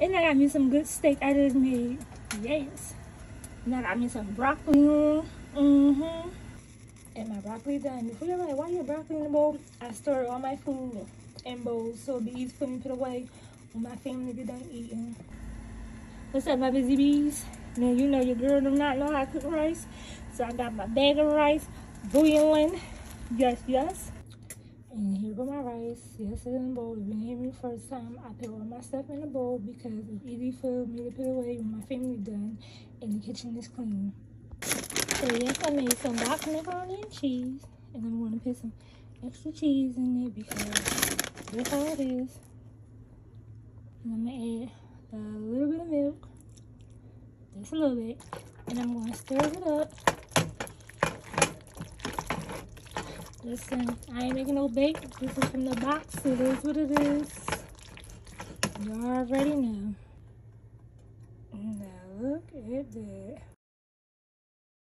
And I got me some good steak I just made. Yes. And I got me some broccoli Mm-hmm. And my broccoli done. Before you're like, why your broccoli in the bowl? I store all my food in bowls so it'll be easy for me to put away when my family get done eating. What's up, my busy bees? Now you know your girl do not know how to cook rice. So I got my bag of rice boiling. Yes, yes. And here go my rice. Yes, it's in the bowl. If you hear me first time, I put all my stuff in the bowl because it's easy for me to put away when my family done and the kitchen is clean. So yes, I made some macaroni and cheese. And I'm going to put some extra cheese in there because that's all it is. And I'm going to add a little bit of milk. Just a little bit. And I'm going to stir it up. Listen, I ain't making no bake. This is from the box. It is what it is. You already know. Now look at that.